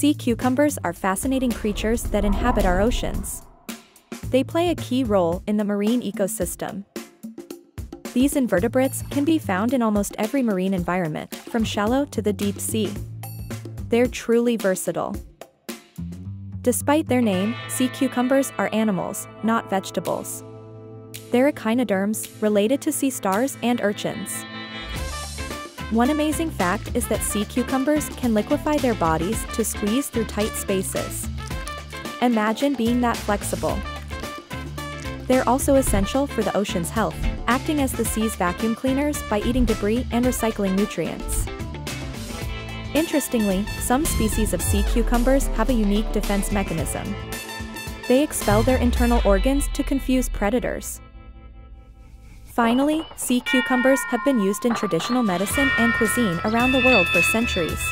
Sea cucumbers are fascinating creatures that inhabit our oceans. They play a key role in the marine ecosystem. These invertebrates can be found in almost every marine environment, from shallow to the deep sea. They're truly versatile. Despite their name, sea cucumbers are animals, not vegetables. They're echinoderms, related to sea stars and urchins. One amazing fact is that sea cucumbers can liquefy their bodies to squeeze through tight spaces. Imagine being that flexible. They're also essential for the ocean's health, acting as the sea's vacuum cleaners by eating debris and recycling nutrients. Interestingly, some species of sea cucumbers have a unique defense mechanism. They expel their internal organs to confuse predators. Finally, sea cucumbers have been used in traditional medicine and cuisine around the world for centuries.